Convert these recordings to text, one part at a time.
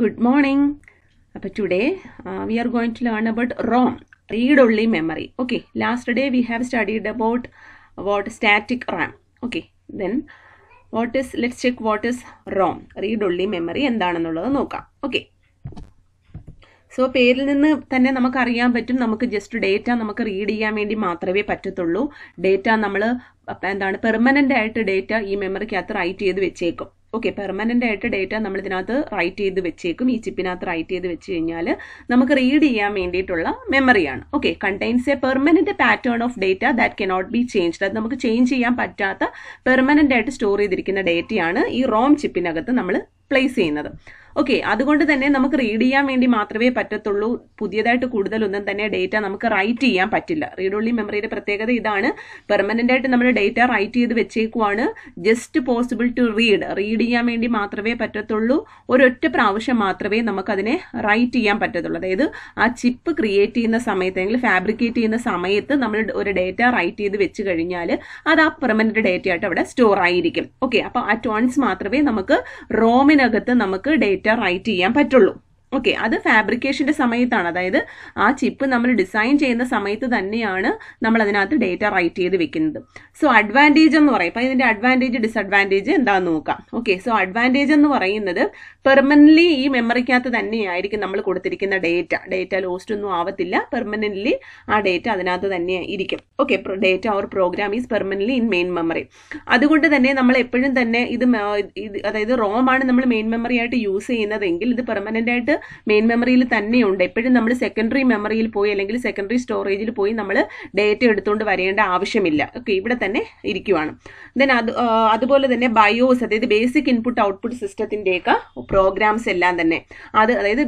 Good morning അപ്പൊ today we are going to learn about ROM read only memory okay last day we have studied about what static RAM okay then what is let's check what is ROM read only memory എന്താണെന്നുള്ളത് നോക്കാം. Okay so പേരിൽ നിന്ന് തന്നെ നമുക്കറിയാൻ പറ്റും നമുക്ക് just data നമുക്ക് read ചെയ്യാൻ വേണ്ടി മാത്രമേ പറ്റത്തുള്ളൂ. ഡേറ്റ നമ്മൾ എന്താണ് പെർമനന്റ് ആയിട്ട് ഡേറ്റ ഈ മെമ്മറിക്കകത്ത് റൈറ്റ് ചെയ്ത് വെച്ചേക്കും. ഓക്കെ പെർമനന്റ് ആയിട്ട് ഡേറ്റ നമ്മൾ ഇതിനകത്ത് റൈറ്റ് ചെയ്ത് വെച്ചേക്കും. ഈ ചിപ്പിനകത്ത് റൈറ്റ് ചെയ്ത് വെച്ച് കഴിഞ്ഞാൽ നമുക്ക് റീഡ് ചെയ്യാൻ വേണ്ടിയിട്ടുള്ള മെമ്മറിയാണ് okay contains a permanent pattern of data that cannot be change അത് നമുക്ക് ചേഞ്ച് ചെയ്യാൻ പറ്റാത്ത പെർമനന്റ് ആയിട്ട് സ്റ്റോർ ചെയ്തിരിക്കുന്ന ഡേറ്റയാണ് ഈ റോം ചിപ്പിനകത്ത് നമ്മൾ പ്ലേസ് ചെയ്യുന്നത്. ഓക്കെ അതുകൊണ്ട് തന്നെ നമുക്ക് റീഡ് ചെയ്യാൻ വേണ്ടി മാത്രമേ പറ്റത്തുള്ളൂ. പുതിയതായിട്ട് കൂടുതലൊന്നും തന്നെ ഡേറ്റ നമുക്ക് റൈറ്റ് ചെയ്യാൻ പറ്റില്ല. റീഡ് ഓൺലി മെമ്മറിയുടെ പ്രത്യേകത ഇതാണ്. പെർമനന്റ് ആയിട്ട് നമ്മൾ ഡേറ്റ റൈറ്റ് ചെയ്ത് വെച്ചേക്കുവാണ്. Just possible to read read ചെയ്യാൻ വേണ്ടി മാത്രമേ പറ്റത്തുള്ളൂ. ഒരൊറ്റ പ്രാവശ്യം മാത്രമേ നമുക്കതിനെ റൈറ്റ് ചെയ്യാൻ പറ്റത്തുള്ളൂ. അതായത് ആ ചിപ്പ് ക്രിയേറ്റ് ചെയ്യുന്ന സമയത്ത് അല്ലെങ്കിൽ ഫാബ്രിക്കേറ്റ് ചെയ്യുന്ന സമയത്ത് നമ്മൾ ഒരു ഡേറ്റ റൈറ്റ് ചെയ്ത് വെച്ച് കഴിഞ്ഞാൽ അത് ആ പെർമനന്റ് ഡേറ്റ ആയിട്ട് അവിടെ സ്റ്റോർ ആയിരിക്കും. ഓക്കെ അപ്പോൾ അറ്റ് വൺസ് മാത്രമേ നമുക്ക് റോമിനകത്ത് നമുക്ക് ഡേറ്റ റൈറ്റ് ചെയ്യാൻ പറ്റുള്ളൂ. ഓക്കെ അത് ഫാബ്രിക്കേഷന്റെ സമയത്താണ്. അതായത് ആ ചിപ്പ് നമ്മൾ ഡിസൈൻ ചെയ്യുന്ന സമയത്ത് തന്നെയാണ് നമ്മൾ അതിനകത്ത് ഡേറ്റ റൈറ്റ് ചെയ്ത് വെക്കുന്നത്. സോ അഡ്വാന്റേജ് എന്ന് പറയും. അപ്പോൾ ഇതിന്റെ അഡ്വാന്റേജ് ഡിസഡ്വാന്റേജ് എന്താണെന്ന് നോക്കാം. ഓക്കെ സോ അഡ്വാന്റേജ് എന്ന് പറയുന്നത് പെർമനന്റ്ലി ഈ മെമ്മറിക്കകത്ത് തന്നെയായിരിക്കും നമ്മൾ കൊടുത്തിരിക്കുന്ന ഡേറ്റ ഡേറ്റ ലോസ്റ്റ് ഒന്നും ആവത്തില്ല. പെർമനന്റ്ലി ആ ഡേറ്റ അതിനകത്ത് തന്നെ ഇരിക്കും. Okay data or program is permanently in main memory അതുകൊണ്ട് തന്നെ നമ്മൾ എപ്പോഴും തന്നെ ഇത് അതായത് റോം ആണ് നമ്മൾ മെയിൻ മെമ്മറി ആയിട്ട് യൂസ് ചെയ്യുന്നതെങ്കിൽ ഇത് പെർമനന്റ് ആയിട്ട് മെയിൻ മെമ്മറിയിൽ തന്നെയുണ്ട്. എപ്പോഴും നമ്മൾ സെക്കൻഡറി മെമ്മറിയിൽ പോയി അല്ലെങ്കിൽ സെക്കൻഡറി സ്റ്റോറേജിൽ പോയി നമ്മൾ ഡേറ്റ എടുത്തുകൊണ്ട് വരേണ്ട ആവശ്യമില്ല. ഓക്കെ ഇവിടെ തന്നെ ഇരിക്കുവാണ്. ദെൻ അത് അതുപോലെ തന്നെ ബയോസ് അതായത് ബേസിക് ഇൻപുട്ട് ഔട്ട്പുട്ട് സിസ്റ്റത്തിന്റെയൊക്കെ പ്രോഗ്രാംസ് എല്ലാം തന്നെ. അത് അതായത്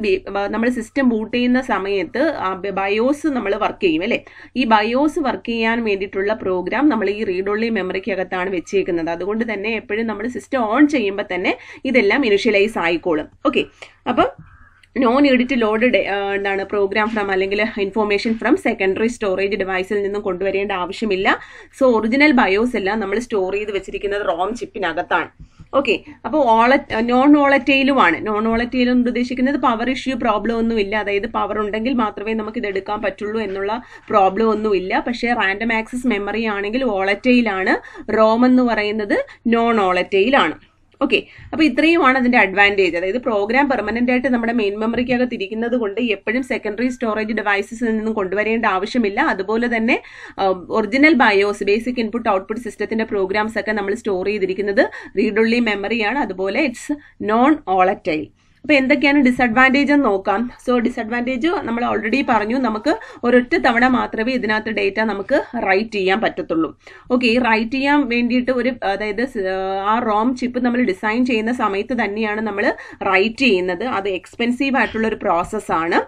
നമ്മൾ സിസ്റ്റം ബൂട്ട് ചെയ്യുന്ന സമയത്ത് ബയോസ് നമ്മൾ വർക്ക് ചെയ്യും അല്ലേ? ഈ ബയോസ് വർക്ക് ചെയ്യാൻ വേണ്ടിയിട്ടുള്ള പ്രോഗ്രാം നമ്മൾ ഈ റീഡ് ഓൺലി മെമ്മറിക്കകത്താണ് വെച്ചേക്കുന്നത്. അതുകൊണ്ട് തന്നെ എപ്പോഴും നമ്മൾ സിസ്റ്റം ഓൺ ചെയ്യുമ്പോൾ തന്നെ ഇതെല്ലാം ഇനിഷ്യലൈസ് ആയിക്കോളും. ഓക്കെ അപ്പം നോൺ എഡിറ്റ് ലോഡ് എന്താണ് പ്രോഗ്രാം ഫ്രം അല്ലെങ്കിൽ ഇൻഫോർമേഷൻ ഫ്രം സെക്കൻഡറി സ്റ്റോറേജ് ഡിവൈസിൽ നിന്നും കൊണ്ടുവരേണ്ട ആവശ്യമില്ല. സോ ഒറിജിനൽ ബയോസ് എല്ലാം നമ്മൾ സ്റ്റോർ ചെയ്ത് വെച്ചിരിക്കുന്നത് റോം ചിപ്പിനകത്താണ് ഓക്കെ അപ്പോൾ ഓള നോൺ ഓളറ്റയിലുമാണ് നോൺ ഓളറ്റൈലും എന്ന് ഉദ്ദേശിക്കുന്നത് പവർ ഇഷ്യൂ പ്രോബ്ലം ഒന്നുമില്ല. അതായത് പവർ ഉണ്ടെങ്കിൽ മാത്രമേ നമുക്ക് ഇത് എടുക്കാൻ പറ്റുള്ളൂ എന്നുള്ള പ്രോബ്ലം ഒന്നുമില്ല. പക്ഷേ റാൻഡം ആക്സസ് മെമ്മറി ആണെങ്കിൽ ഓളറ്റൈലാണ് റോം എന്ന് പറയുന്നത് നോൺ ഓളറ്റയിലാണ് ഓക്കെ അപ്പോൾ ഇത്രയുമാണ് അതിന്റെ അഡ്വാന്റേജ് അതായത് പ്രോഗ്രാം പെർമനന്റ് ആയിട്ട് നമ്മുടെ മെയിൻ മെമ്മറിക്കകത്ത് ഇരിക്കുന്നത് കൊണ്ട് എപ്പോഴും സെക്കൻഡറി സ്റ്റോറേജ് ഡിവൈസസിൽ നിന്നും കൊണ്ടുവരേണ്ട ആവശ്യമില്ല. അതുപോലെ തന്നെ original BIOS basic input output സിസ്റ്റത്തിന്റെ പ്രോഗ്രാംസ് ഒക്കെ നമ്മൾ സ്റ്റോർ ചെയ്തിരിക്കുന്നത് റീഡ് ഒൺലി മെമ്മറിയാണ് അതുപോലെ ഇറ്റ്സ് നോൺ ഓളറ്റൈൽ അപ്പോൾ എന്തൊക്കെയാണ് ഡിസഡ്വാന്റേജ് എന്ന് നോക്കാം. സോ ഡിസഡ്വാന്റേജ് നമ്മൾ ഓൾറെഡി പറഞ്ഞു. നമുക്ക് ഒരൊറ്റ തവണ മാത്രമേ ഇതിനകത്ത് ഡേറ്റ നമുക്ക് റൈറ്റ് ചെയ്യാൻ പറ്റത്തുള്ളൂ. ഓക്കെ ഈ റൈറ്റ് ചെയ്യാൻ വേണ്ടിയിട്ട് ഒരു അതായത് ആ റോം ചിപ്പ് നമ്മൾ ഡിസൈൻ ചെയ്യുന്ന സമയത്ത് തന്നെയാണ് നമ്മൾ റൈറ്റ് ചെയ്യുന്നത്. അത് എക്സ്പെൻസീവ് ആയിട്ടുള്ള ഒരു പ്രോസസ്സാണ്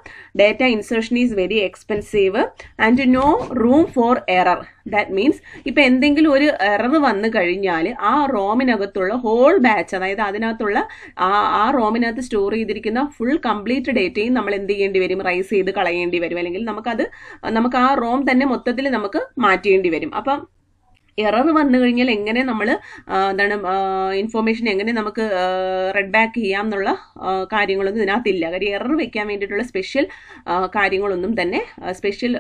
data insertion is very expensive and no room for error that means ഇപ്പം എന്തെങ്കിലും ഒരു എറർ വന്നു കഴിഞ്ഞാൽ ആ റോമിനകത്തുള്ള ഹോൾ ബാച്ച് അതായത് അതിനകത്തുള്ള ആ ആ റോമിനകത്ത് സ്റ്റോർ ചെയ്തിരിക്കുന്ന ഫുൾ കംപ്ലീറ്റ് ഡേറ്റയും നമ്മൾ എന്ത് ചെയ്യേണ്ടി വരും? റൈസ് ചെയ്ത് കളയേണ്ടി വരും. അല്ലെങ്കിൽ നമുക്കത് നമുക്ക് ആ റോം തന്നെ മൊത്തത്തിൽ നമുക്ക് മാറ്റേണ്ടി വരും. അപ്പം എറർ വന്നു കഴിഞ്ഞാൽ എങ്ങനെ നമ്മൾ എന്താണ് ഇൻഫോർമേഷൻ എങ്ങനെ നമുക്ക് റെഡ് ബാക്ക് ചെയ്യാം എന്നുള്ള കാര്യങ്ങളൊന്നും ഇതിനകത്തില്ല. കാര്യം എറർ വെക്കാൻ വേണ്ടിയിട്ടുള്ള സ്പെഷ്യൽ കാര്യങ്ങളൊന്നും തന്നെ സ്പെഷ്യൽ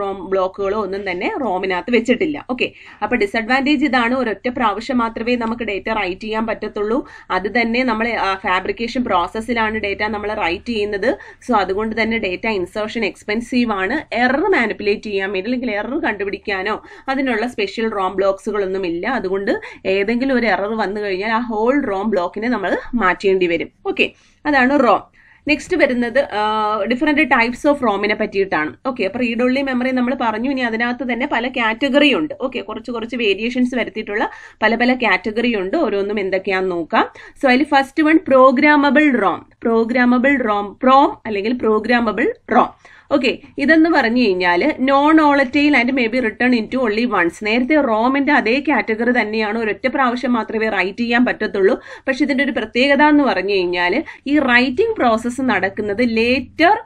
റോം ബ്ലോക്കുകളോ ഒന്നും തന്നെ റോമിനകത്ത് വെച്ചിട്ടില്ല. ഓക്കെ അപ്പോൾ ഡിസഡ്വാന്റേജ് ഇതാണ്. ഒരൊറ്റ പ്രാവശ്യം മാത്രമേ നമുക്ക് ഡേറ്റ റൈറ്റ് ചെയ്യാൻ പറ്റത്തുള്ളൂ. അത് തന്നെ നമ്മൾ ഫാബ്രിക്കേഷൻ പ്രോസസ്സിലാണ് ഡേറ്റ നമ്മൾ റൈറ്റ് ചെയ്യുന്നത്. സോ അതുകൊണ്ട് തന്നെ ഡേറ്റ ഇൻസേർഷൻ എക്സ്പെൻസീവ് ആണ്. എറർ മാനിപ്പുലേറ്റ് ചെയ്യാൻ വേണ്ടി അല്ലെങ്കിൽ എറർ കണ്ടുപിടിക്കാനോ അതിനുള്ള സ്പെഷ്യൽ ബ്ലോക്സുകളൊന്നും ഇല്ല. അതുകൊണ്ട് ഏതെങ്കിലും ഒരു എറർ വന്നു കഴിഞ്ഞാൽ ആ ഹോൾ റോം ബ്ലോക്കിനെ നമ്മൾ മാറ്റേണ്ടി വരും. ഓക്കെ അതാണ് റോം നെക്സ്റ്റ് വരുന്നത് ഡിഫറെന്റ് ടൈപ്സ് ഓഫ് റോമിനെ പറ്റിയിട്ടാണ്. ഓക്കെ അപ്പോൾ റീഡ് മെമ്മറി നമ്മൾ പറഞ്ഞു. ഇനി അതിനകത്ത് തന്നെ പല കാറ്റഗറി ഉണ്ട്. ഓക്കെ കുറച്ച് കുറച്ച് വേരിയേഷൻസ് വരുത്തിയിട്ടുള്ള പല പല കാറ്റഗറി ഉണ്ട്. ഓരോന്നും എന്തൊക്കെയാണെന്ന് നോക്കാം. സോ അതിൽ first one programmable ROM programmable ROM PROM അല്ലെങ്കിൽ പ്രോഗ്രാമബിൾ റോം ഓക്കെ ഇതെന്ന് പറഞ്ഞു കഴിഞ്ഞാൽ non volatile and may be written into only once നേരത്തെ റോമിന്റെ അതേ കാറ്റഗറി തന്നെയാണ് ഒരൊറ്റ പ്രാവശ്യം മാത്രമേ റൈറ്റ് ചെയ്യാൻ പറ്റത്തുള്ളൂ. പക്ഷെ ഇതിന്റെ ഒരു പ്രത്യേകത എന്ന് പറഞ്ഞു കഴിഞ്ഞാൽ ഈ റൈറ്റിംഗ് പ്രോസസ്സ് നടക്കുന്നത് later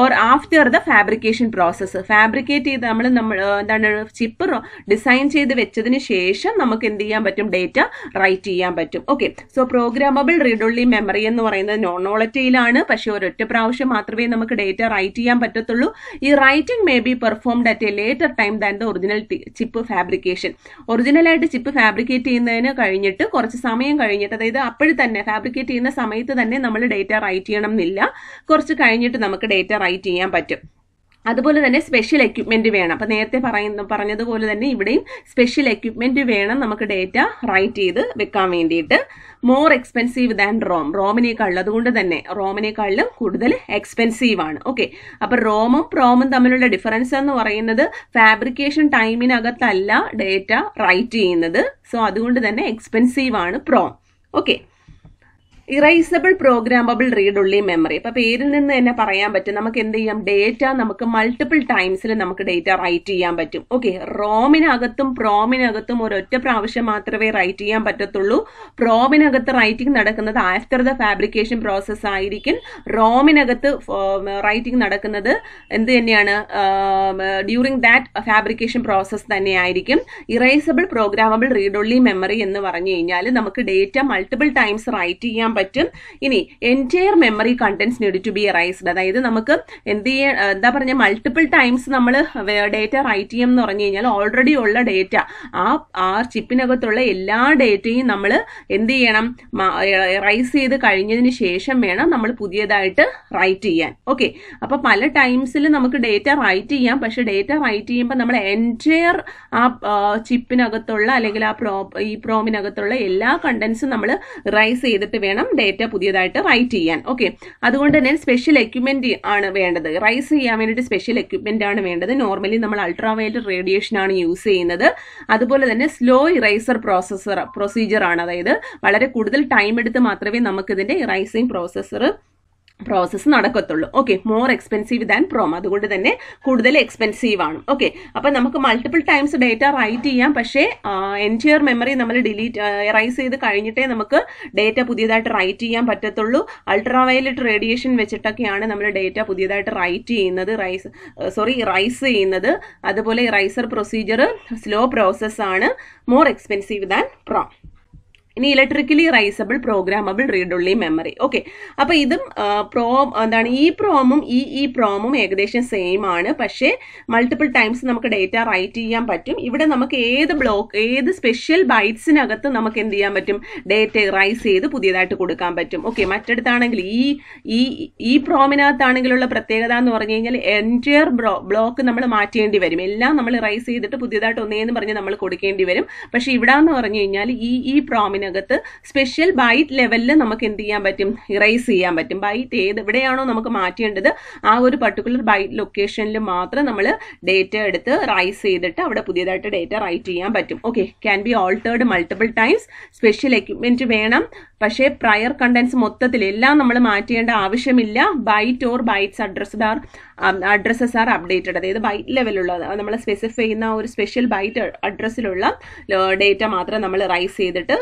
or after the fabrication process fabricate ചെയ്ത് നമ്മൾ നമ്മൾ എന്താണ് ചിപ്പ് ഡിസൈൻ ചെയ്ത് വെച്ചതിന് ശേഷം നമുക്ക് എന്ത് ചെയ്യാൻ പറ്റും? ഡേറ്റ റൈറ്റ് ചെയ്യാൻ പറ്റും. Okay so programmable read memory എന്ന് പറയുന്നത് നോൺ വോളറ്റൈലാണ് പക്ഷെ ഒരൊറ്റ പ്രാവശ്യം മാത്രമേ നമുക്ക് ഡേറ്റ റൈറ്റ് ചെയ്യാൻ പറ്റത്തുള്ളൂ. ഈ writing may be performed at a later time than the original chip fabrication ഒറിജിനലായിട്ട് chip fabricate ചെയ്യുന്നതിന് കഴിഞ്ഞിട്ട് കുറച്ച് സമയം കഴിഞ്ഞിട്ട് അതായത് അപ്പോഴും തന്നെ ഫാബ്രിക്കേറ്റ് ചെയ്യുന്ന സമയത്ത് തന്നെ നമ്മൾ ഡേറ്റ റൈറ്റ് ചെയ്യണം എന്നില്ല. കുറച്ച് കഴിഞ്ഞിട്ട് നമുക്ക് ഡേറ്റ റൈറ്റ് ചെയ്യാൻ പറ്റും. അതുപോലെ തന്നെ സ്പെഷ്യൽ എക്യുപ്മെന്റ് വേണം. അപ്പോൾ നേരത്തെ പറയുന്ന പറഞ്ഞതുപോലെ തന്നെ ഇവിടെയും സ്പെഷ്യൽ എക്യുപ്മെന്റ് വേണം നമുക്ക് ഡേറ്റ റൈറ്റ് ചെയ്ത് വെക്കാൻ വേണ്ടിയിട്ട്. മോർ എക്സ്പെൻസീവ് ദാൻ റോം റോമിനേക്കാളും അതുകൊണ്ട് തന്നെ റോമിനേക്കാളിലും കൂടുതൽ എക്സ്പെൻസീവ് ആണ്. ഓക്കെ അപ്പം റോമും പ്രോമും തമ്മിലുള്ള ഡിഫറൻസ് എന്ന് പറയുന്നത് ഫാബ്രിക്കേഷൻ ടൈമിനകത്തല്ല ഡേറ്റ റൈറ്റ് ചെയ്യുന്നത്. സോ അതുകൊണ്ട് തന്നെ എക്സ്പെൻസീവ് ആണ് PROM okay erasable programmable read only memory ഇപ്പൊ പേരിൽ നിന്ന് തന്നെ പറയാൻ പറ്റും. നമുക്ക് എന്ത് ചെയ്യാം? ഡേറ്റ നമുക്ക് മൾട്ടിപ്പിൾ ടൈംസിൽ നമുക്ക് ഡേറ്റ റൈറ്റ് ചെയ്യാൻ പറ്റും. ഓക്കെ റോമിനകത്തും പ്രോമിനകത്തും ഒരൊറ്റ പ്രാവശ്യം മാത്രമേ റൈറ്റ് ചെയ്യാൻ പറ്റത്തുള്ളൂ. പ്രോമിനകത്ത് റൈറ്റിംഗ് നടക്കുന്നത് ആഫ്റ്റർ ദ ഫാബ്രിക്കേഷൻ പ്രോസസ് ആയിരിക്കും. റോമിനകത്ത് റൈറ്റിംഗ് നടക്കുന്നത് എന്ത് തന്നെയാണ്? ഡ്യൂറിങ് ദാറ്റ് ഫാബ്രിക്കേഷൻ പ്രോസസ് തന്നെയായിരിക്കും erasable programmable read only memory എന്ന് പറഞ്ഞു കഴിഞ്ഞാൽ നമുക്ക് ഡേറ്റ മൾട്ടിപ്പിൾ ടൈംസ് റൈറ്റ് ചെയ്യാൻ പറ്റും. ഇനി entire memory contents need to be erased അതായത് നമുക്ക് എന്ത് ചെയ്യാൻ എന്താ പറഞ്ഞാൽ മൾട്ടിപ്പിൾ ടൈംസ് നമ്മൾ ഡേറ്റ റൈറ്റ് ചെയ്യും എന്ന് പറഞ്ഞു കഴിഞ്ഞാൽ ഓൾറെഡി ഉള്ള ഡേറ്റ ആ ആ ചിപ്പിനകത്തുള്ള എല്ലാ ഡേറ്റയും നമ്മൾ എന്ത് ചെയ്യണം റൈസ് ചെയ്ത് കഴിഞ്ഞതിന് ശേഷം വേണം നമ്മൾ പുതിയതായിട്ട് റൈറ്റ് ചെയ്യാൻ. ഓക്കെ അപ്പൊ പല ടൈംസിൽ നമുക്ക് ഡേറ്റ റൈറ്റ് ചെയ്യാം. പക്ഷെ ഡേറ്റ റൈറ്റ് ചെയ്യുമ്പോൾ നമ്മൾ എന്റയർ ആ ചിപ്പിനകത്തുള്ള അല്ലെങ്കിൽ ആ പ്രോ ഈ പ്രോമിനകത്തുള്ള എല്ലാ കണ്ടൻസും നമ്മൾ റൈസ് ചെയ്തിട്ട് വേണം ഡേറ്റ പുതിയതായിട്ട് റൈറ്റ് ചെയ്യാൻ. ഓക്കെ അതുകൊണ്ട് തന്നെ സ്പെഷ്യൽ എക്യുപ്മെന്റ് ആണ് വേണ്ടത്. റൈസ് ചെയ്യാൻ വേണ്ടിയിട്ട് സ്പെഷ്യൽ എക്യുപ്മെന്റ് ആണ് വേണ്ടത്. നോർമലി നമ്മൾ അൾട്രാവയലറ്റ് റേഡിയേഷൻ ആണ് യൂസ് ചെയ്യുന്നത്. അതുപോലെ തന്നെ സ്ലോ ഇറൈസർ പ്രോസസ്സർ പ്രൊസീജിയർ ആണ്. അതായത് വളരെ കൂടുതൽ ടൈം എടുത്ത് മാത്രമേ നമുക്ക് ഇതിന്റെ erasing processor process നടക്കത്തുള്ളൂ. Okay more expensive than PROM അതുകൊണ്ട് തന്നെ കൂടുതൽ എക്സ്പെൻസീവ് ആണ്. ഓക്കെ അപ്പൊ നമുക്ക് മൾട്ടിപ്പിൾ ടൈംസ് ഡേറ്റ റൈറ്റ് ചെയ്യാം. പക്ഷേ എന്റിയർ മെമ്മറി നമ്മൾ ഡിലീറ്റ് എറൈസ് ചെയ്ത് കഴിഞ്ഞിട്ടേ നമുക്ക് ഡേറ്റ പുതിയതായിട്ട് റൈറ്റ് ചെയ്യാൻ പറ്റത്തുള്ളൂ. അൾട്രാവയലറ്റ് റേഡിയേഷൻ വെച്ചിട്ടൊക്കെയാണ് നമ്മൾ ഡേറ്റ പുതിയതായിട്ട് റൈറ്റ് ചെയ്യുന്നത്. റൈസ് സോറി റൈസ് ചെയ്യുന്നത്. അതുപോലെ റൈസർ പ്രൊസീജിയർ സ്ലോ പ്രോസസ്സാണ് മോർ എക്സ്പെൻസീവ് ദാൻ പ്രോം ഇനി electrically erasable programmable read only memory okay അപ്പോൾ ഇതും പ്രോ എന്താണ് ഈ പ്രോമും ഈ ഈ പ്രോമും ഏകദേശം സെയിം ആണ്. പക്ഷേ മൾട്ടിപ്പിൾ ടൈംസ് നമുക്ക് ഡേറ്റ റൈറ്റ് ചെയ്യാൻ പറ്റും. ഇവിടെ നമുക്ക് ഏത് ബ്ലോക്ക് ഏത് സ്പെഷ്യൽ ബൈറ്റ്സിനകത്ത് നമുക്ക് എന്ത് ചെയ്യാൻ പറ്റും? ഡേറ്റ റൈസ് ചെയ്ത് പുതിയതായിട്ട് കൊടുക്കാൻ പറ്റും. ഓക്കെ മറ്റടുത്താണെങ്കിൽ ഈ ഈ ഈ പ്രോമിനകത്താണെങ്കിലുള്ള പ്രത്യേകത എന്ന് പറഞ്ഞു കഴിഞ്ഞാൽ എന്റയർ ബ്ലോക്ക് നമ്മൾ മാറ്റേണ്ടി വരും. എല്ലാം നമ്മൾ റൈസ് ചെയ്തിട്ട് പുതിയതായിട്ട് ഒന്നേന്ന് പറഞ്ഞ് നമ്മൾ കൊടുക്കേണ്ടി വരും. പക്ഷേ ഇവിടെ എന്ന് പറഞ്ഞു കഴിഞ്ഞാൽ ഈ ഈ പ്രോമിന് അതിനകത്ത് സ്പെഷ്യൽ ബൈറ്റ് ലെവലിൽ നമുക്ക് എന്ത് ചെയ്യാൻ പറ്റും? ഇറേസ് ചെയ്യാൻ പറ്റും. ബൈറ്റ് ഏത് എവിടെയാണോ നമുക്ക് മാറ്റേണ്ടത്. ആ ഒരു പർട്ടിക്കുലർ ബൈറ്റ് ലൊക്കേഷനിൽ മാത്രം നമ്മൾ ഡേറ്റ എടുത്ത് റൈസ് ചെയ്തിട്ട് അവിടെ പുതിയതായിട്ട് ഡേറ്റ റൈറ്റ് ചെയ്യാൻ പറ്റും. Okay can be altered multiple times special equipment വേണം. പക്ഷേ പ്രയർ കണ്ടൻസ് മൊത്തത്തിൽ എല്ലാം നമ്മൾ മാറ്റേണ്ട ആവശ്യമില്ല. Byte or bytes addressed are addresses are updated അതായത് ബൈറ്റ് ലെവലുള്ള നമ്മൾ സ്പെസിഫൈ ചെയ്യുന്ന ഒരു സ്പെഷ്യൽ ബൈറ്റ് അഡ്രസ്സിലുള്ള ഡേറ്റ മാത്രം നമ്മൾ റൈസ് ചെയ്തിട്ട്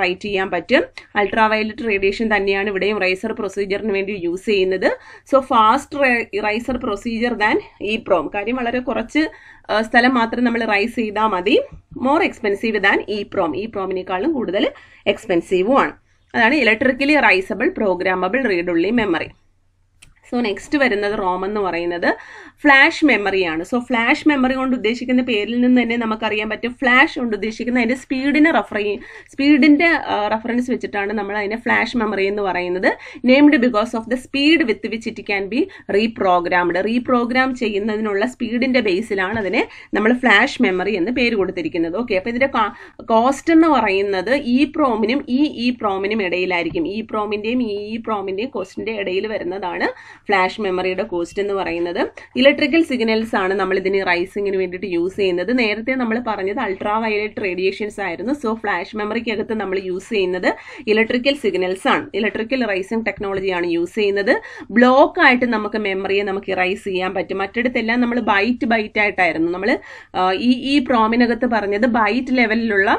റൈറ്റ് ചെയ്യാൻ പറ്റും. അൾട്രാവയലറ്റ് റേഡിയേഷൻ തന്നെയാണ് ഇവിടെയും റൈസർ പ്രൊസീജിയറിന് വേണ്ടി യൂസ് ചെയ്യുന്നത്. So fast raiser procedure than E PROM കാര്യം വളരെ കുറച്ച് സ്ഥലം മാത്രം നമ്മൾ റൈസ് ചെയ്താൽ മതി. More expensive than E PROM E പ്രോമിനേക്കാളും കൂടുതൽ എക്സ്പെൻസീവും ആണ്. അതാണ് electrically raisable programmable read memory so next വരുന്നത് റോം എന്ന് പറയുന്നത് ഫ്ലാഷ് മെമ്മറിയാണ് സോ ഫ്ലാഷ് മെമ്മറി കൊണ്ട് ഉദ്ദേശിക്കുന്ന പേരിൽ നിന്ന് തന്നെ നമുക്കറിയാൻ പറ്റും. ഫ്ലാഷ് കൊണ്ട് ഉദ്ദേശിക്കുന്ന അതിന്റെ സ്പീഡിനെ റെഫർ ചെയ്യും. സ്പീഡിന്റെ റെഫറൻസ് വെച്ചിട്ടാണ് നമ്മൾ അതിനെ ഫ്ലാഷ് മെമ്മറി എന്ന് പറയുന്നത്. Named because of the speed with which it can be reprogrammed reprogram ചെയ്യുന്നതിനുള്ള സ്പീഡിന്റെ ബേസിലാണ് അതിനെ നമ്മൾ ഫ്ലാഷ് മെമ്മറി എന്ന് പേര് കൊടുത്തിരിക്കുന്നത്. ഓക്കെ അപ്പോൾ ഇതിന്റെ കോസ്റ്റ് എന്ന് പറയുന്നത് ഈ പ്രോമിനും ഈ ഈ പ്രോമിനും ഇടയിലായിരിക്കും. ഈ പ്രോമിന്റെയും ഈ ഈ പ്രോമിന്റെയും കോസ്റ്റിന്റെ ഇടയിൽ വരുന്നതാണ് ഫ്ലാഷ് മെമ്മറിയുടെ കോസ്റ്റ് എന്ന് പറയുന്നത് ഇലക്ട്രിക്കൽ സിഗ്നൽസ് ആണ് നമ്മൾ ഇതിന് റൈസിങ്ങിന് വേണ്ടിയിട്ട് യൂസ് ചെയ്യുന്നത്. നേരത്തെ നമ്മൾ പറഞ്ഞത് അൾട്രാ വയലറ്റ് റേഡിയേഷൻസ് ആയിരുന്നു. സോ ഫ്ലാഷ് മെമ്മറിക്കകത്ത് നമ്മൾ യൂസ് ചെയ്യുന്നത് ഇലക്ട്രിക്കൽ സിഗ്നൽസ് ആണ്. ഇലക്ട്രിക്കൽ റൈസിംഗ് ടെക്നോളജിയാണ് യൂസ് ചെയ്യുന്നത്. ബ്ലോക്ക് ആയിട്ട് നമുക്ക് മെമ്മറിയെ നമുക്ക് റൈസ് ചെയ്യാൻ പറ്റും. മറ്റിടത്തെല്ലാം നമ്മൾ ബൈറ്റ് ബൈറ്റ് ആയിട്ടായിരുന്നു. നമ്മൾ ഈ ഈ പ്രോമിനകത്ത് പറഞ്ഞത് ബൈറ്റ് ലെവലിലുള്ള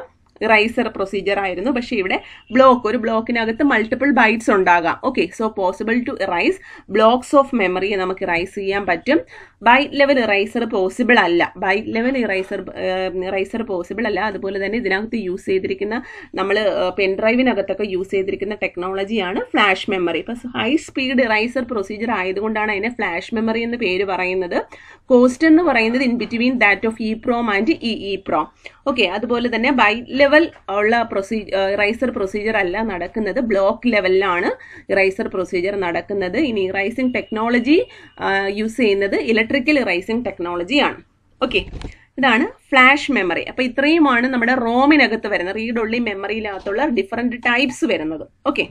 ഇറൈസർ പ്രൊസീജിയർ ആയിരുന്നു. പക്ഷേ ഇവിടെ ബ്ലോക്ക് ഒരു ബ്ലോക്കിനകത്ത് മൾട്ടിപ്പിൾ ബൈറ്റ്സ് ഉണ്ടാകാം. Okay so possible to erase blocks of memory നമുക്ക് റൈസ് ചെയ്യാൻ പറ്റും. ബൈറ്റ് ലെവൽ ഇറൈസർ പോസിബിൾ അല്ല. Byte level erasure erasure possible അല്ല. അതുപോലെ തന്നെ ഇതിനകത്ത് യൂസ് ചെയ്തിരിക്കുന്ന നമ്മൾ പെൻ ഡ്രൈവിനകത്തൊക്കെ യൂസ് ചെയ്തിരിക്കുന്ന ടെക്നോളജിയാണ് ഫ്ലാഷ് മെമ്മറി ഇപ്പം ഹൈ സ്പീഡ് ഇറൈസർ പ്രൊസീജിയർ ആയതുകൊണ്ടാണ് അതിനെ ഫ്ലാഷ് മെമ്മറി എന്ന് പേര് പറയുന്നത്. കോസ്റ്റ് എന്ന് പറയുന്നത് in between that of E PROM and E E PROM okay അതുപോലെ തന്നെ ബൈറ്റ് ലെവൽ ഉള്ള പ്രൊസീജർ ഇറൈസർ പ്രൊസീജിയർ അല്ല നടക്കുന്നത്. ബ്ലോക്ക് ലെവലിലാണ് ഇറൈസർ പ്രൊസീജിയർ നടക്കുന്നത്. ഇനി ഇറൈസിംഗ് ടെക്നോളജി യൂസ് ചെയ്യുന്നത് ഇലക്ട്രിക്കൽ ഇറൈസിംഗ് ടെക്നോളജിയാണ് ഓക്കെ ഇതാണ് ഫ്ലാഷ് മെമ്മറി അപ്പൊ ഇത്രയുമാണ് നമ്മുടെ റോമിനകത്ത് വരുന്നത്. റീഡ് ഒള്ളി മെമ്മറിയിലകത്തുള്ള ഡിഫറെന്റ് ടൈപ്സ് വരുന്നത്. ഓക്കെ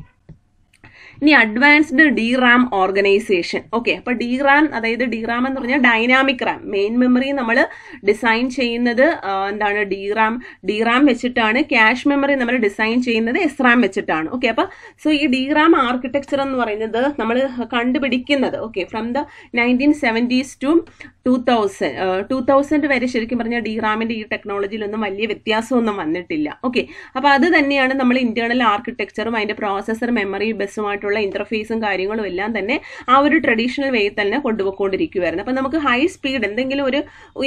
ഇനി advanced D RAM organization okay അപ്പൊ ഡി റാം അതായത് ഡി റാം എന്ന് പറഞ്ഞാൽ ഡൈനാമിക് റാം മെയിൻ മെമ്മറി നമ്മൾ ഡിസൈൻ ചെയ്യുന്നത് എന്താണ് ഡി റാം ഡി റാം വെച്ചിട്ടാണ് ക്യാഷ് മെമ്മറി നമ്മൾ ഡിസൈൻ ചെയ്യുന്നത് എസ് റാം വെച്ചിട്ടാണ്. ഓക്കെ അപ്പൊ സോ ഈ ഡി റാം ആർക്കിടെക്ചർ എന്ന് പറയുന്നത് നമ്മൾ കണ്ടുപിടിക്കുന്നത് okay from the nineteen seventies to two thousand two thousand വരെ ശരിക്കും പറഞ്ഞാൽ ഡി റാമിന്റെ ഈ ടെക്നോളജിയിലൊന്നും വലിയ വ്യത്യാസമൊന്നും വന്നിട്ടില്ല. ഓക്കെ അപ്പോൾ അത് തന്നെയാണ് നമ്മൾ ഇന്റേണൽ ആർക്കിടെക്ചറും അതിന്റെ പ്രോസസർ മെമ്മറി ബസ്സുമായിട്ടുള്ള ഇന്റർഫേസും കാര്യങ്ങളും എല്ലാം തന്നെ ആ ഒരു ട്രഡീഷണൽ വേയിൽ തന്നെ കൊണ്ടുപോയിക്കൊണ്ടിരിക്കുകയായിരുന്നു അപ്പം നമുക്ക് ഹൈ സ്പീഡ് എന്തെങ്കിലും ഒരു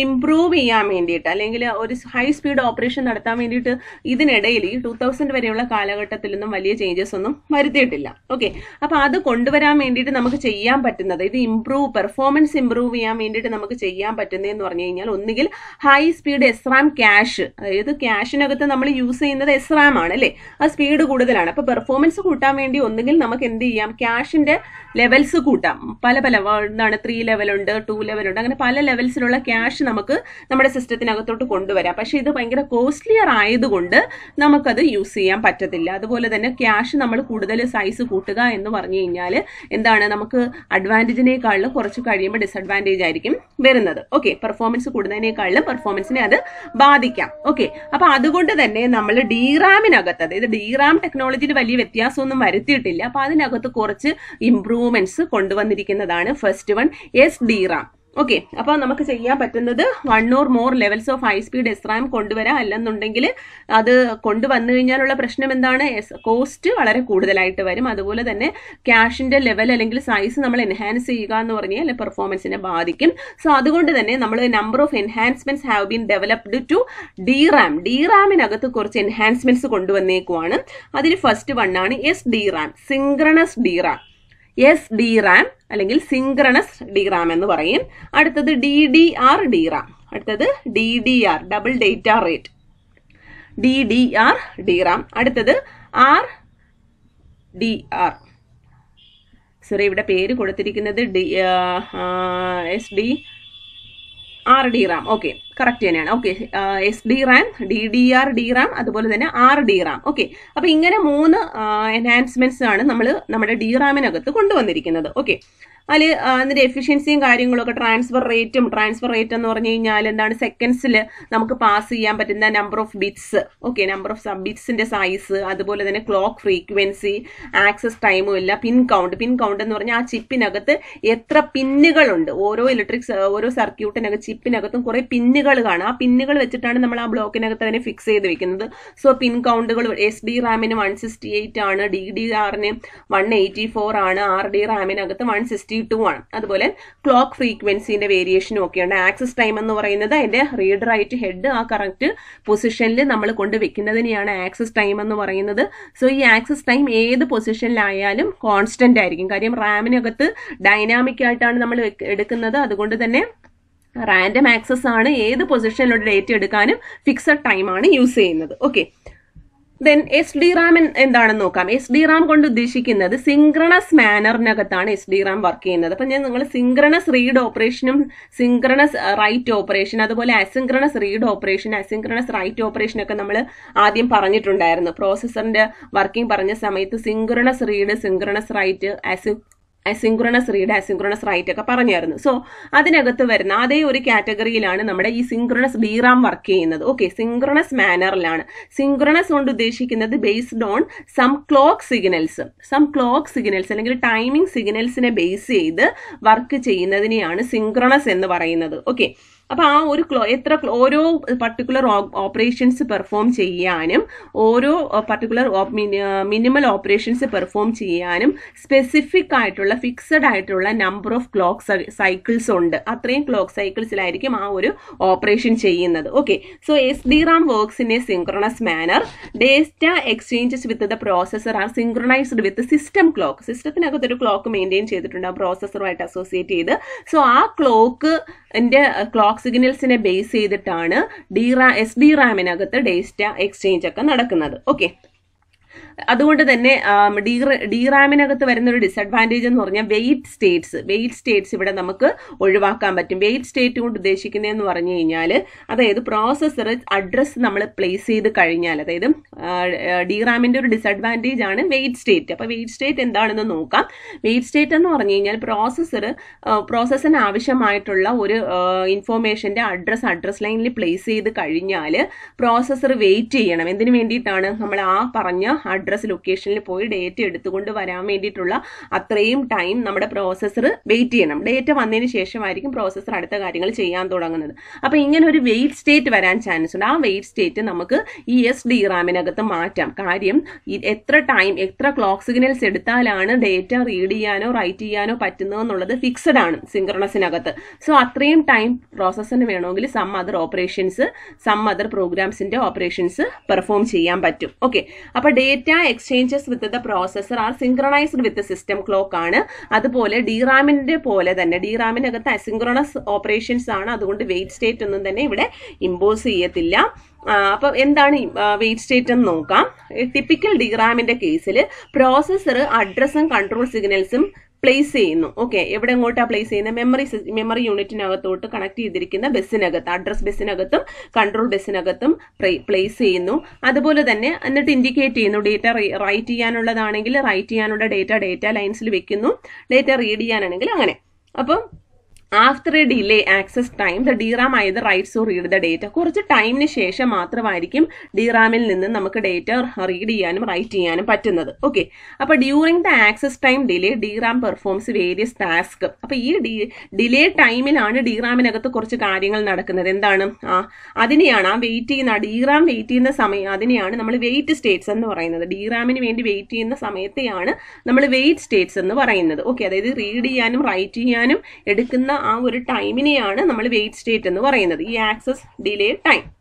ഇംപ്രൂവ് ചെയ്യാൻ വേണ്ടിയിട്ട് അല്ലെങ്കിൽ ഒരു ഹൈ സ്പീഡ് ഓപ്പറേഷൻ നടത്താൻ വേണ്ടിയിട്ട് ഇതിനിടയിൽ ഈ ടൂ തൗസൻഡ് വരെയുള്ള കാലഘട്ടത്തിലൊന്നും വലിയ ചേഞ്ചസ് ഒന്നും വരുത്തിയിട്ടില്ല. ഓക്കെ അപ്പോൾ അത് കൊണ്ടുവരാൻ വേണ്ടിയിട്ട് നമുക്ക് ചെയ്യാൻ പറ്റുന്നത് ഇത് ഇംപ്രൂവ് പെർഫോമൻസ് ഇംപ്രൂവ് ചെയ്യാൻ വേണ്ടിയിട്ട് നമുക്ക് ചെയ്യാൻ പറ്റുന്നതെന്ന് പറഞ്ഞു കഴിഞ്ഞാൽ ഒന്നുകിൽ high speed S RAM cache അതായത് ക്യാഷിനകത്ത് നമ്മൾ യൂസ് ചെയ്യുന്നത് എസ് റാം ആണ് അല്ലേ? ആ സ്പീഡ് കൂടുതലാണ്. അപ്പോൾ പെർഫോമൻസ് കൂട്ടാൻ വേണ്ടി ഒന്നുകിൽ നമുക്ക് എന്ത് ചെയ്യാം? ക്യാഷിന്റെ ലെവൽസ് കൂട്ടാം. പല പല എന്താണ് ത്രീ ലെവലുണ്ട് ടു ലെവലുണ്ട് അങ്ങനെ പല ലെവൽസിലുള്ള ക്യാഷ് നമുക്ക് നമ്മുടെ സിസ്റ്റത്തിനകത്തോട്ട് കൊണ്ടുവരാം. പക്ഷെ ഇത് ഭയങ്കര കോസ്റ്റ്ലിയർ ആയതുകൊണ്ട് നമുക്കത് യൂസ് ചെയ്യാൻ പറ്റത്തില്ല. അതുപോലെ തന്നെ ക്യാഷ് നമ്മൾ കൂടുതൽ സൈസ് കൂട്ടുക എന്ന് പറഞ്ഞു കഴിഞ്ഞാൽ എന്താണ് നമുക്ക് അഡ്വാന്റേജിനേക്കാളും കുറച്ച് കഴിയുമ്പോൾ ഡിസഡ്വാന്റേജ് ആയിരിക്കും വരുന്നത്. ഓക്കെ പെർഫോമൻസ് കൂടുന്നതിനേക്കാളും പെർഫോമൻസിനെ അത് ബാധിക്കാം. ഓക്കെ അപ്പൊ അതുകൊണ്ട് തന്നെ നമ്മൾ ഡിറാമിനകത്ത് അതായത് ഡിറാം ടെക്നോളജിയിൽ വലിയ വ്യത്യാസമൊന്നും വരുത്തിയിട്ടില്ല. അപ്പൊ അതിനകത്ത് കുറച്ച് improvements കൊണ്ടുവന്നിരിക്കുന്നതാണ് first one S DRAM okay അപ്പോൾ നമുക്ക് ചെയ്യാൻ പറ്റുന്നത് one or more levels of high speed S RAM കൊണ്ടുവരാം. അല്ലെന്നുണ്ടെങ്കിൽ അത് കൊണ്ടുവന്നു കഴിഞ്ഞാലുള്ള പ്രശ്നം എന്താണ്? കോസ്റ്റ് വളരെ കൂടുതലായിട്ട് വരും. അതുപോലെ തന്നെ ക്യാഷിന്റെ ലെവൽ അല്ലെങ്കിൽ സൈസ് നമ്മൾ എൻഹാൻസ് ചെയ്യുക എന്ന് പറഞ്ഞാൽ പെർഫോമൻസിനെ ബാധിക്കും. സോ അതുകൊണ്ട് തന്നെ നമ്മൾ number of enhancements have been developed to D RAM D റാമിനകത്ത് കുറച്ച് എൻഹാൻസ്മെന്റ്സ് കൊണ്ടുവന്നേക്കുവാണ്. അതിൽ first വണ്ണാണ് S D RAM synchronous D RAM S D RAM അല്ലെങ്കിൽ സിങ്ക്രണസ് ഡി റാം എന്ന് പറയും. അടുത്തത് D D R D RAM അടുത്തത് D D R double data rate D D R D RAM അടുത്തത് R D R sorry ഇവിടെ പേര് കൊടുത്തിരിക്കുന്നത് D S D R D RAM okay correct തന്നെയാണ്. Okay S D RAM D D R D RAM അതുപോലെ തന്നെ R D RAM okay അപ്പൊ ഇങ്ങനെ മൂന്ന് എൻഹാൻസ്മെന്റ്സ് ആണ് നമ്മൾ നമ്മുടെ ഡി റാമിനകത്ത് കൊണ്ടുവന്നിരിക്കുന്നത്. ഓക്കെ അതിൽ അതിന്റെ എഫിഷ്യൻസിയും കാര്യങ്ങളൊക്കെ ട്രാൻസ്ഫർ റേറ്റും ട്രാൻസ്ഫർ റേറ്റ് എന്ന് പറഞ്ഞു കഴിഞ്ഞാൽ എന്താണ്? സെക്കൻഡ്സിൽ നമുക്ക് പാസ് ചെയ്യാൻ പറ്റുന്ന number of bits okay number of sub ബിറ്റ്സിന്റെ size അതുപോലെ തന്നെ ക്ലോക്ക് ഫ്രീക്വൻസി ആക്സസ് ടൈമും ഇല്ല പിൻ കൗണ്ട് പിൻ കൗണ്ട് എന്ന് പറഞ്ഞാൽ ആ ചിപ്പിനകത്ത് എത്ര പിന്നുകളുണ്ട് ഓരോ ഇലക്ട്രിക് ഓരോ സർക്യൂട്ടിനകത്ത് ചിപ്പിനകത്തും കുറേ പിന്നുകൾ കാണും. ആ പിന്നുകൾ വെച്ചിട്ടാണ് നമ്മൾ ആ ബ്ലോക്കിനകത്ത് അതിനെ ഫിക്സ് ചെയ്ത് വെക്കുന്നത്. സോ പിൻ കൗണ്ടുകൾ എസ് ഡി റാമിന് വൺ സിക്സ്റ്റി എയ്റ്റ് ആണ്. ഡി ഡി ആറിന് വൺ എയ്റ്റി ഫോർ ആണ്. ആർ ഡി റാമിനകത്ത് വൺ സിക്സ്റ്റി ടു ആണ്. അതുപോലെ ക്ലോക്ക് ഫ്രീക്വൻസിന്റെ വേരിയേഷനും ഒക്കെ ഉണ്ട് ആക്സസ് ടൈം എന്ന് പറയുന്നത് അതിന്റെ റീഡ് റൈറ്റ് ഹെഡ് ആ കറക്റ്റ് പൊസിഷനിൽ നമ്മൾ കൊണ്ട് വെക്കുന്നതിനെയാണ് ആക്സസ് ടൈം എന്ന് പറയുന്നത്. സോ ഈ ആക്സസ് ടൈം ഏത് പൊസിഷനിലായാലും കോൺസ്റ്റന്റ് ആയിരിക്കും. കാര്യം റാമിനകത്ത് ഡൈനാമിക് ആയിട്ടാണ് നമ്മൾ എടുക്കുന്നത്. അതുകൊണ്ട് തന്നെ റാൻഡം ആക്സസ് ആണ് ഏത് പൊസിഷനിലുള്ള ഡേറ്റ് എടുക്കാനും ഫിക്സഡ് ടൈം ആണ് യൂസ് ചെയ്യുന്നത്. Okay then S D RAM എന്താണെന്ന് നോക്കാം. എസ് ഡി റാം കൊണ്ട് ഉദ്ദേശിക്കുന്നത് സിംഗ്രണസ് മാനറിനകത്താണ് എസ് ഡി റാം വർക്ക് ചെയ്യുന്നത്. അപ്പം ഞാൻ നിങ്ങൾ സിംഗ്രണസ് റീഡ് ഓപ്പറേഷനും സിംഗ്രണസ് റൈറ്റ് ഓപ്പറേഷൻ അതുപോലെ asynchronous read operation asynchronous write operation ഒക്കെ നമ്മൾ ആദ്യം പറഞ്ഞിട്ടുണ്ടായിരുന്നു. പ്രോസസ്സറിന്റെ വർക്കിംഗ് പറഞ്ഞ സമയത്ത് സിംഗ്രണസ് റീഡ് സിംഗ്രണസ് റൈറ്റ് അസി അസിങ്ക്രണസ് റീഡ് അസിങ്ക്രണസ് റൈറ്റ് ഒക്കെ പറഞ്ഞായിരുന്നു. സോ അതിനകത്ത് വരുന്ന അതേ ഒരു കാറ്റഗറിയിലാണ് നമ്മുടെ ഈ സിങ്ക്രണസ് ബീറാം വർക്ക് ചെയ്യുന്നത്. ഓക്കെ സിങ്ക്രണസ് മാനറിലാണ് സിങ്ക്രണസ് കൊണ്ട് ഉദ്ദേശിക്കുന്നത് based on some clock signals some clock signals അല്ലെങ്കിൽ ടൈമിംഗ് സിഗ്നൽസിനെ ബേസ് ചെയ്ത് വർക്ക് ചെയ്യുന്നതിനെയാണ് സിങ്ക്രണസ് എന്ന് പറയുന്നത്. ഓക്കെ അപ്പോൾ ആ ഒരു ക്ലോ എത്ര ഓരോ പർട്ടിക്കുലർ ഓപ്പറേഷൻസ് പെർഫോം ചെയ്യാനും ഓരോ പർട്ടിക്കുലർ മിനിമൽ ഓപ്പറേഷൻസ് പെർഫോം ചെയ്യാനും സ്പെസിഫിക് ആയിട്ടുള്ള ഫിക്സഡ് ആയിട്ടുള്ള നമ്പർ ഓഫ് ക്ലോക്ക് സൈക്കിൾസ് ഉണ്ട്. അത്രയും ക്ലോക്ക് സൈക്കിൾസിലായിരിക്കും ആ ഒരു ഓപ്പറേഷൻ ചെയ്യുന്നത്. Okay so S D RAM works in a synchronous manner data exchanges with the processor are synchronized with system clock സിസ്റ്റത്തിനകത്ത് ഒരു ക്ലോക്ക് മെയിന്റെയിൻ ചെയ്തിട്ടുണ്ട് ആ പ്രോസസറുമായിട്ട് അസോസിയേറ്റ് ചെയ്ത്. സോ ആ ക്ലോക്ക് എന്റെ ക്ലോക്ക് സിഗ്നൽസിനെ ബേസ് ചെയ്തിട്ടാണ് ഡി റാ എസ് ഡി റാമിനകത്ത് ഡേറ്റ എക്സ്ചേഞ്ച് ഒക്കെ നടക്കുന്നത്. ഓക്കെ അതുകൊണ്ട് തന്നെ ഡി ഡി റാമിനകത്ത് വരുന്ന ഒരു ഡിസഡ്വാന്റേജ് എന്ന് പറഞ്ഞാൽ വെയിറ്റ് സ്റ്റേറ്റ്സ് വെയിറ്റ് സ്റ്റേറ്റ്സ് ഇവിടെ നമുക്ക് ഒഴിവാക്കാൻ പറ്റും. വെയിറ്റ് സ്റ്റേറ്റ് കൊണ്ട് ഉദ്ദേശിക്കുന്നതെന്ന് പറഞ്ഞു കഴിഞ്ഞാൽ അതായത് പ്രോസസ്സർ അഡ്രസ്സ് നമ്മൾ പ്ലേസ് ചെയ്ത് കഴിഞ്ഞാൽ അതായത് ഡി റാമിന്റെ ഒരു ഡിസഡ്വാന്റേജ് ആണ് വെയിറ്റ് സ്റ്റേറ്റ് അപ്പോൾ വെയിറ്റ് സ്റ്റേറ്റ് എന്താണെന്ന് നോക്കാം. വെയിറ്റ് സ്റ്റേറ്റ് എന്ന് പറഞ്ഞു കഴിഞ്ഞാൽ പ്രോസസ്സർ പ്രോസസ്സിന് ആവശ്യമായിട്ടുള്ള ഒരു ഇൻഫോർമേഷന്റെ അഡ്രസ്സ് അഡ്രസ് ലൈനിൽ പ്ലേസ് ചെയ്ത് കഴിഞ്ഞാൽ പ്രോസസ്സർ വെയിറ്റ് ചെയ്യണം. എന്തിനു വേണ്ടിയിട്ടാണ്? നമ്മൾ ആ പറഞ്ഞ അഡ്രസ് ലൊക്കേഷനിൽ പോയി ഡേറ്റ എടുത്തുകൊണ്ട് വരാൻ വേണ്ടിയിട്ടുള്ള അത്രയും ടൈം നമ്മുടെ പ്രോസസ്സർ വെയിറ്റ് ചെയ്യണം. ഡേറ്റ വന്നതിന് ശേഷമായിരിക്കും പ്രോസസ്സർ അടുത്ത കാര്യങ്ങൾ ചെയ്യാൻ തുടങ്ങുന്നത്. അപ്പോൾ ഇങ്ങനെ ഒരു വെയിറ്റ് സ്റ്റേറ്റ് വരാൻ ചാൻസ് ഉണ്ട്. ആ വെയിറ്റ് സ്റ്റേറ്റ് നമുക്ക് ഈ എസ് ഡി റാമിനകത്ത് മാറ്റാം. കാര്യം എത്ര ടൈം എത്ര ക്ലോക്ക് സിഗ്നൽസ് എടുത്താലാണ് ഡേറ്റ റീഡ് ചെയ്യാനോ റൈറ്റ് ചെയ്യാനോ പറ്റുന്നതെന്നുള്ളത് ഫിക്സഡ് ആണ് സിങ്ക്രണസിനകത്ത് സോ അത്രയും ടൈം പ്രോസസ്സിന് വേണമെങ്കിൽ some other operations some other പ്രോഗ്രാംസിന്റെ operations perform ചെയ്യാൻ പറ്റും. ഓക്കെ അപ്പോൾ data exchanges with the processor are synchronized with system clock ആണ്. അതുപോലെ ഡിറാമിന്റെ പോലെ തന്നെ ഡിറാമിനകത്ത് അസിങ്ക്രണസ് ഓപ്പറേഷൻസ് ആണ്. അതുകൊണ്ട് വെയിറ്റ് സ്റ്റേറ്റ് ഒന്നും തന്നെ ഇവിടെ ഇമ്പോസ് ചെയ്യത്തില്ല. അപ്പം എന്താണ് വെയിറ്റ് സ്റ്റേറ്റ് എന്ന് നോക്കാം. ടിപ്പിക്കൽ ഡിറാമിന്റെ കേസിൽ പ്രോസസ്സർ അഡ്രസ്സും കൺട്രോൾ സിഗ്നൽസും പ്ലേസ് ചെയ്യുന്നു. ഓക്കെ എവിടെ എങ്ങോട്ടാണ് പ്ലേസ് ചെയ്യുന്നത്? മെമ്മറി മെമ്മറി യൂണിറ്റിനകത്തോട്ട് കണക്ട് ചെയ്തിരിക്കുന്ന ബസ്സിനകത്ത് അഡ്രസ് ബസ്സിനകത്തും കൺട്രോൾ ബസ്സിനകത്തും പ്ലേസ് ചെയ്യുന്നു. അതുപോലെ തന്നെ എന്നിട്ട് ഇൻഡിക്കേറ്റ് ചെയ്യുന്നു. ഡേറ്റ റൈറ്റ് ചെയ്യാനുള്ളതാണെങ്കിൽ റൈറ്റ് ചെയ്യാനുള്ള ഡേറ്റ ഡേറ്റ ലൈൻസിൽ വെക്കുന്നു. ഡേറ്റ റീഡ് ചെയ്യാനാണെങ്കിൽ അങ്ങനെ. അപ്പം after a delay access time the DRAM either writes or read the data കുറച്ച് ടൈമിന് ശേഷം മാത്രമായിരിക്കും ഡിറാമിൽ നിന്ന് നമുക്ക് ഡേറ്റ റീഡ് ചെയ്യാനും റൈറ്റ് ചെയ്യാനും പറ്റുന്നത്. ഓക്കെ അപ്പോൾ during the access time delay DRAM performs various task അപ്പോൾ ഈ ഡിലേ ടൈമിലാണ് ഡിറാമിനകത്ത് കുറച്ച് കാര്യങ്ങൾ നടക്കുന്നത്. എന്താണ്? ആ അതിനെയാണ് ആ വെയിറ്റ് ചെയ്യുന്ന ഡിറാം വെയിറ്റ് ചെയ്യുന്ന സമയം അതിനെയാണ് നമ്മൾ വെയിറ്റ് സ്റ്റേറ്റ്സ് എന്ന് പറയുന്നത്. ഡിറാമിന് വേണ്ടി വെയിറ്റ് ചെയ്യുന്ന സമയത്തെയാണ് നമ്മൾ വെയിറ്റ് സ്റ്റേറ്റ്സ് എന്ന് പറയുന്നത്. ഓക്കെ അതായത് റീഡ് ചെയ്യാനും റൈറ്റ് ചെയ്യാനും എടുക്കുന്ന ആ ഒരു ടൈമിനെയാണ് നമ്മൾ വെയിറ്റ് സ്റ്റേറ്റ് എന്ന് പറയുന്നത്. ഈ ആക്സസ് ഡിലേ ടൈം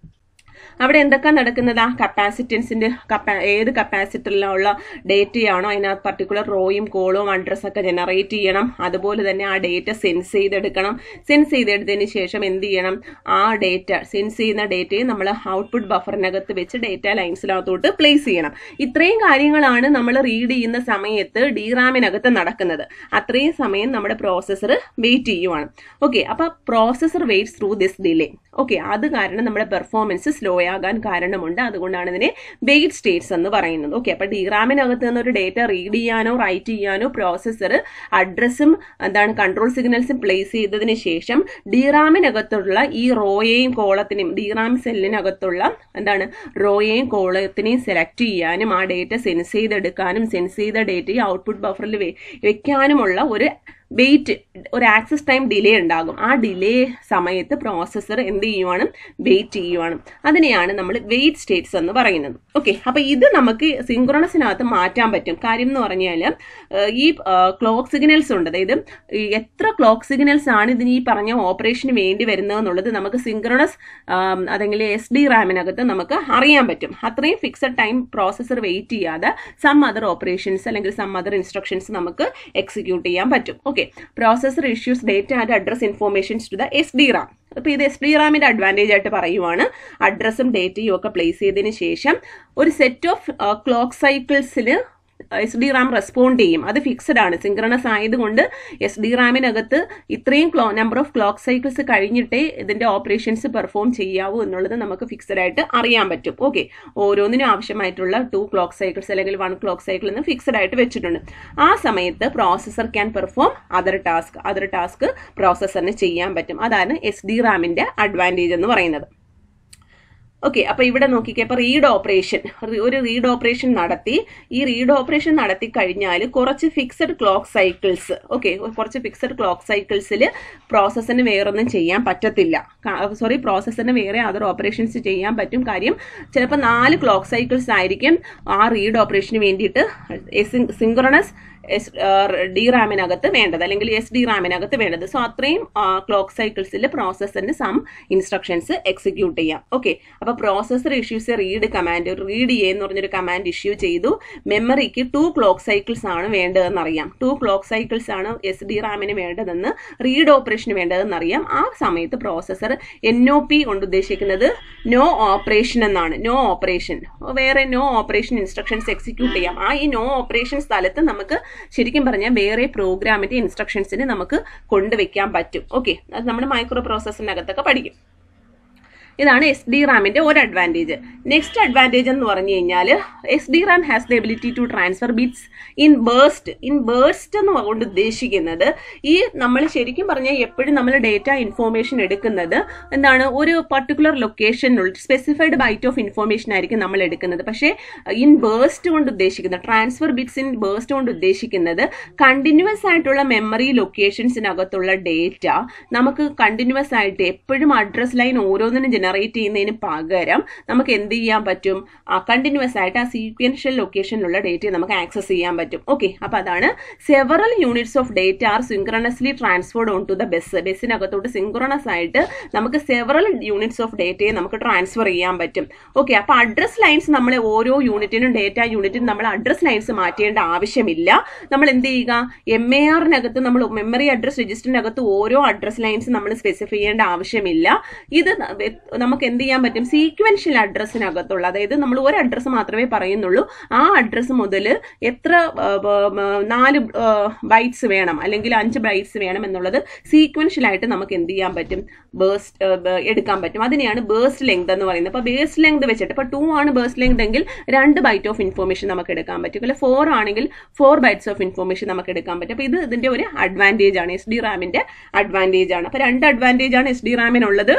അവിടെ എന്തൊക്കെ നടക്കുന്നത്? ആ കപ്പാസിറ്റൻസിന്റെ കപ്പാ ഏത് കപ്പാസിറ്ററിലുള്ള ഡേറ്റയാണോ അതിനകത്ത് പർട്ടിക്കുലർ റോയും കോളും അഡ്രസ് ഒക്കെ ജനറേറ്റ് ചെയ്യണം. അതുപോലെ തന്നെ ആ ഡേറ്റ സെൻസ് ചെയ്തെടുക്കണം. സെൻസ് ചെയ്തെടുത്തതിന് ശേഷം എന്ത് ചെയ്യണം? ആ ഡേറ്റ സെൻസ് ചെയ്യുന്ന ഡേറ്റയെ നമ്മൾ ഔട്ട്പുട്ട് ബഫറിനകത്ത് വെച്ച് ഡേറ്റ ലൈൻസിനകത്തോട്ട് പ്ലേസ് ചെയ്യണം. ഇത്രയും കാര്യങ്ങളാണ് നമ്മൾ റീഡ് ചെയ്യുന്ന സമയത്ത് ഡിറാമിനകത്ത് നടക്കുന്നത്. അത്രയും സമയം നമ്മുടെ പ്രോസസ്സർ വെയിറ്റ് ചെയ്യുവാണ്. ഓക്കെ അപ്പോൾ processor waits through this delay okay അത് കാരണം നമ്മുടെ പെർഫോമൻസ് സ്ലോ ആകാൻ കാരണമുണ്ട്. അതുകൊണ്ടാണ് ഇതിനെ വെയിറ്റ് സ്റ്റേറ്റ്സ് എന്ന് പറയുന്നത്. ഓക്കെ അപ്പൊ ഡിറാമിനകത്ത് നിന്ന് ഒരു ഡേറ്റ റീഡ് ചെയ്യാനോ റൈറ്റ് ചെയ്യാനോ പ്രോസസ്സർ അഡ്രസ്സും എന്താണ് കൺട്രോൾ സിഗ്നൽസും പ്ലേസ് ചെയ്തതിന് ശേഷം ഡിറാമിനകത്തുള്ള ഈ റോയെയും കോളത്തിനെയും ഡിറാം സെല്ലിനകത്തുള്ള എന്താണ് റോയെയും കോളത്തിനെയും സെലക്ട് ചെയ്യാനും ആ ഡേറ്റ സെൻസ് ചെയ്തെടുക്കാനും സെൻസ് ചെയ്ത ഡേറ്റയെ ഔട്ട്പുട്ട് ബഫറിൽ വെക്കാനുമുള്ള ഒരു വെയിറ്റ് ഒരു ആക്സസ് ടൈം ഡിലേ ഉണ്ടാകും. ആ ഡിലേ സമയത്ത് പ്രോസസ്സർ എന്ത് ചെയ്യുവാണ്? വെയിറ്റ് ചെയ്യുവാണ്. അതിനെയാണ് നമ്മൾ വെയിറ്റ് സ്റ്റേറ്റ്സ് എന്ന് പറയുന്നത്. ഓക്കെ അപ്പൊ ഇത് നമുക്ക് സിങ്ക്രണസിനകത്ത് മാറ്റാൻ പറ്റും. കാര്യം എന്ന് പറഞ്ഞാൽ ഈ ക്ലോക്ക് സിഗ്നൽസ് ഉണ്ട്. അതായത് എത്ര ക്ലോക്ക് സിഗ്നൽസ് ആണ് ഇതിന് ഈ പറഞ്ഞ ഓപ്പറേഷന് വേണ്ടി വരുന്നതെന്നുള്ളത് നമുക്ക് സിങ്ക്രണസ് അതെങ്കിൽ എസ് ഡി റാമിനകത്ത് നമുക്ക് അറിയാൻ പറ്റും. അത്രയും ഫിക്സഡ് ടൈം പ്രോസസ്സർ വെയിറ്റ് ചെയ്യാതെ സം അതർ ഓപ്പറേഷൻസ് അല്ലെങ്കിൽ സം അതർ ഇൻസ്ട്രക്ഷൻസ് നമുക്ക് എക്സിക്യൂട്ട് ചെയ്യാൻ പറ്റും. Processor issues data and address informations to the S D RAM അപ്പോൾ ഇത് എസ് ഡി റാമിന്റെ അഡ്വാന്റേജ് ആയിട്ട് പറയുവാണ്. അഡ്രസ്സും ഡേറ്റയും ഒക്കെ പ്ലേസ് ചെയ്തതിന് ശേഷം ഒരു സെറ്റ് ഓഫ് ക്ലോക്ക് സൈക്കിൾസിൽ എസ് ഡി റാം റെസ്പോണ്ട് ചെയ്യും. അത് ഫിക്സഡ് ആണ്. സിങ്ക്രണസ് ആയതുകൊണ്ട് എസ് ഡി റാമിനകത്ത് ഇത്രയും ക്ലോ നമ്പർ ഓഫ് ക്ലോക്ക് സൈക്കിൾസ് കഴിഞ്ഞിട്ടേ ഇതിന്റെ ഓപ്പറേഷൻസ് പെർഫോം ചെയ്യാവൂ എന്നുള്ളത് നമുക്ക് ഫിക്സഡ് ആയിട്ട് അറിയാൻ പറ്റും. ഓക്കെ ഓരോന്നിനും ആവശ്യമായിട്ടുള്ള ടു ക്ലോക്ക് സൈക്കിൾസ് അല്ലെങ്കിൽ വൺ ക്ലോക്ക് സൈക്കിൾ എന്ന് ഫിക്സഡ് ആയിട്ട് വെച്ചിട്ടുണ്ട്. ആ സമയത്ത് processor can perform other task other task പ്രോസസറിന് ചെയ്യാൻ പറ്റും. അതാണ് എസ് ഡി റാമിന്റെ അഡ്വാന്റേജ് എന്ന് പറയുന്നത്. ഓക്കെ അപ്പൊ ഇവിടെ നോക്കിക്കേ അപ്പൊ റീഡ് ഓപ്പറേഷൻ ഒരു റീഡ് ഓപ്പറേഷൻ നടത്തി. ഈ റീഡ് ഓപ്പറേഷൻ നടത്തി കഴിഞ്ഞാൽ കുറച്ച് ഫിക്സഡ് ക്ലോക്ക് സൈക്കിൾസ് ഓക്കെ കുറച്ച് ഫിക്സഡ് ക്ലോക്ക് സൈക്കിൾസിൽ പ്രോസസ്സിന് വേറൊന്നും ചെയ്യാൻ പറ്റത്തില്ല. സോറി പ്രോസസ്സിന് വേറെ അതർ ഓപ്പറേഷൻസ് ചെയ്യാൻ പറ്റും. കാര്യം ചിലപ്പോൾ നാല് ക്ലോക്ക് സൈക്കിൾസ് ആയിരിക്കും ആ റീഡ് ഓപ്പറേഷന് വേണ്ടിയിട്ട് സിങ്ക്രണസ് എസ് ഡി റാമിനകത്ത് വേണ്ടത് അല്ലെങ്കിൽ എസ് ഡി റാമിനകത്ത് വേണ്ടത്. സോ അത്രയും ക്ലോക്ക് സൈക്കിൾസിൽ പ്രോസസ്സറിന് സം ഇൻസ്ട്രക്ഷൻസ് എക്സിക്യൂട്ട് ചെയ്യാം. ഓക്കെ അപ്പോൾ processor issues read command read എന്ന് പറഞ്ഞൊരു കമാൻഡ് ഇഷ്യൂ ചെയ്തു. മെമ്മറിക്ക് ടു ക്ലോക്ക് സൈക്കിൾസ് ആണ് വേണ്ടതെന്ന് അറിയാം. ടു ക്ലോക്ക് സൈക്കിൾസ് ആണ് എസ് ഡി റാമിന് വേണ്ടതെന്ന് റീഡ് ഓപ്പറേഷന് വേണ്ടതെന്നറിയാം ആ സമയത്ത് പ്രോസസ്സർ എൻ ഒ പി കൊണ്ട് ഉദ്ദേശിക്കുന്നത് നോ ഓപ്പറേഷൻ എന്നാണ്. നോ ഓപ്പറേഷൻ വേറെ നോ ഓപ്പറേഷൻ ഇൻസ്ട്രക്ഷൻസ് എക്സിക്യൂട്ട് ചെയ്യാം. ആ ഈ നോ ഓപ്പറേഷൻ സ്ഥലത്ത് നമുക്ക് ശരിക്കും പറഞ്ഞാൽ വേറെ പ്രോഗ്രാമിന്റെ ഇൻസ്ട്രക്ഷൻസിന് നമുക്ക് കൊണ്ടുവയ്ക്കാൻ പറ്റും. ഓക്കെ അത് നമ്മൾ മൈക്രോ പ്രോസസ്സിനകത്തൊക്കെ പഠിക്കും. ഇതാണ് എസ് ഡി റാമിന്റെ ഒരു അഡ്വാന്റേജ് നെക്സ്റ്റ് അഡ്വാന്റേജ് എന്ന് പറഞ്ഞു കഴിഞ്ഞാൽ S D RAM has the ability to transfer bits in burst in burst എന്ന് കൊണ്ട് ഉദ്ദേശിക്കുന്നത് ഈ നമ്മൾ ശരിക്കും പറഞ്ഞാൽ എപ്പോഴും നമ്മൾ ഡേറ്റ ഇൻഫോർമേഷൻ എടുക്കുന്നത് എന്താണ് ഒരു പർട്ടിക്കുലർ ലൊക്കേഷനുള്ള സ്പെസിഫൈഡ് ബൈറ്റ് ഓഫ് ഇൻഫോർമേഷൻ ആയിരിക്കും നമ്മൾ എടുക്കുന്നത്. പക്ഷേ ഇൻ ബേസ്റ്റ് കൊണ്ട് ഉദ്ദേശിക്കുന്നത് ട്രാൻസ്ഫർ ബിറ്റ്സ് ഇൻ ബേസ്റ്റ് കൊണ്ട് ഉദ്ദേശിക്കുന്നത് കണ്ടിന്യൂസ് ആയിട്ടുള്ള മെമ്മറി ലൊക്കേഷൻസിനകത്തുള്ള ഡേറ്റ നമുക്ക് കണ്ടിന്യൂസ് ആയിട്ട് എപ്പോഴും അഡ്രസ് ലൈൻ ഓരോന്നിനും ജനറേറ്റ് ചെയ്യുന്നതിന് പകരം നമുക്ക് എന്ത് ചെയ്യാൻ പറ്റും? ആ കണ്ടിന്യൂസ് ആയിട്ട് ആ സീക്വൻഷ്യൽ ലൊക്കേഷനിലുള്ള ഡേറ്റയെ നമുക്ക് ആക്സസ് ചെയ്യാൻ പറ്റും. ഓക്കെ അപ്പോൾ അതാണ് several units of data are synchronously transferred on to the bus ബസ്സിനകത്തോട്ട് synchronous ആയിട്ട് നമുക്ക് സെവറൽ യൂണിറ്റ്സ് ഓഫ് ഡേറ്റയെ നമുക്ക് ട്രാൻസ്ഫർ ചെയ്യാൻ പറ്റും. ഓക്കെ അപ്പോൾ അഡ്രസ് ലൈൻസ് നമ്മൾ ഓരോ യൂണിറ്റിനും ഡേറ്റ യൂണിറ്റിനും നമ്മൾ അഡ്രസ് ലൈൻസ് മാറ്റേണ്ട ആവശ്യമില്ല. നമ്മൾ എന്ത് ചെയ്യുക? എം എ ആറിനകത്ത് നമ്മൾ മെമ്മറി അഡ്രസ് രജിസ്റ്ററിനകത്ത് ഓരോ അഡ്രസ് ലൈൻസ് നമ്മൾ സ്പെസിഫൈ ചെയ്യേണ്ട ആവശ്യമില്ല. ഇത് നമുക്ക് എന്ത് ചെയ്യാൻ പറ്റും സീക്വൻഷ്യൽ അഡ്രസ്സിനകത്തുള്ള അതായത് നമ്മൾ ഒരു അഡ്രസ്സ് മാത്രമേ പറയുന്നുള്ളൂ. ആ അഡ്രസ്സ് മുതൽ എത്ര നാല് ബൈറ്റ്സ് വേണം അല്ലെങ്കിൽ അഞ്ച് ബൈറ്റ്സ് വേണം എന്നുള്ളത് സീക്വൻഷ്യലായിട്ട് നമുക്ക് എന്ത് ചെയ്യാൻ പറ്റും ബേസ്റ്റ് എടുക്കാൻ പറ്റും. അതിനെയാണ് ബേസ്റ്റ് ലെങ്ത് എന്ന് പറയുന്നത്. അപ്പോൾ ബേസ്റ്റ് ലെങ്ത് വെച്ചിട്ട് ഇപ്പോൾ ടു ആണ് ബേസ്റ്റ് ലെങ്ത് എങ്കിൽ രണ്ട് ബൈറ്റ് ഓഫ് ഇൻഫോർമേഷൻ നമുക്ക് എടുക്കാൻ പറ്റും. അല്ലെങ്കിൽ ഫോർ ആണെങ്കിൽ ഫോർ ബൈറ്റ്സ് ഓഫ് ഇൻഫോർമേഷൻ നമുക്ക് എടുക്കാൻ പറ്റും. അപ്പോൾ ഇത് ഇതിന്റെ ഒരു അഡ്വാന്റേജ് ആണ്. എസ് ഡി റാമിന്റെ അഡ്വാന്റേജ് ആണ്. അപ്പോൾ രണ്ട് അഡ്വാന്റേജ് ആണ് എസ് ഡി റാമിനുള്ളത്